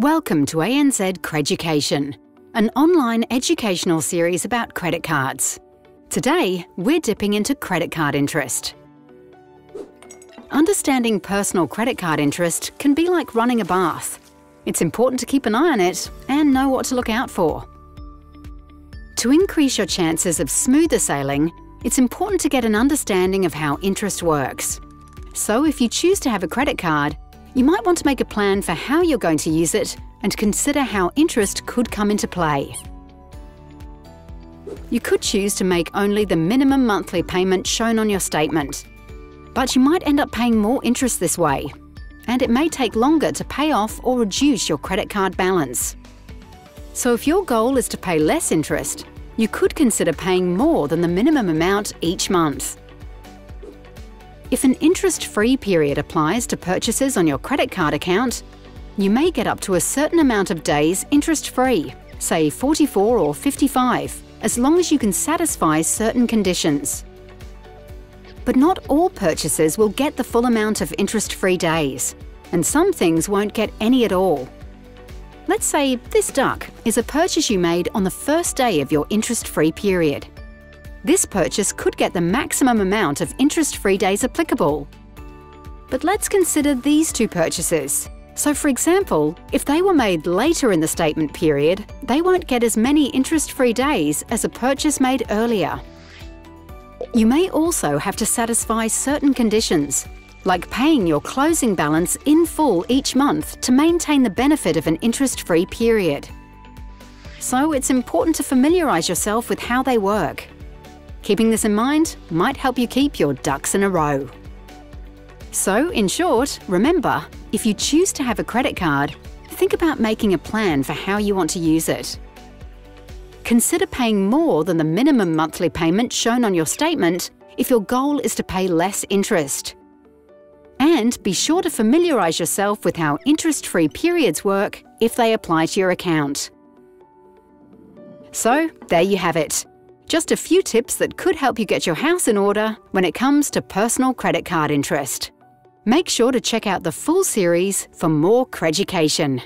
Welcome to ANZ Creducation, an online educational series about credit cards. Today, we're dipping into credit card interest. Understanding personal credit card interest can be like running a bath. It's important to keep an eye on it and know what to look out for. To increase your chances of smoother sailing, it's important to get an understanding of how interest works. So, if you choose to have a credit card, you might want to make a plan for how you're going to use it and consider how interest could come into play. You could choose to make only the minimum monthly payment shown on your statement. But you might end up paying more interest this way, and it may take longer to pay off or reduce your credit card balance. So if your goal is to pay less interest, you could consider paying more than the minimum amount each month. If an interest-free period applies to purchases on your credit card account, you may get up to a certain amount of days interest-free, say 44 or 55, as long as you can satisfy certain conditions. But not all purchases will get the full amount of interest-free days, and some things won't get any at all. Let's say this duck is a purchase you made on the first day of your interest-free period. This purchase could get the maximum amount of interest-free days applicable. But let's consider these two purchases. So for example, if they were made later in the statement period, they won't get as many interest-free days as a purchase made earlier. You may also have to satisfy certain conditions, like paying your closing balance in full each month to maintain the benefit of an interest-free period. So it's important to familiarise yourself with how they work. Keeping this in mind might help you keep your ducks in a row. So, in short, remember, if you choose to have a credit card, think about making a plan for how you want to use it. Consider paying more than the minimum monthly payment shown on your statement if your goal is to pay less interest. And be sure to familiarise yourself with how interest-free periods work if they apply to your account. So, there you have it. Just a few tips that could help you get your house in order when it comes to personal credit card interest. Make sure to check out the full series for more Creducation.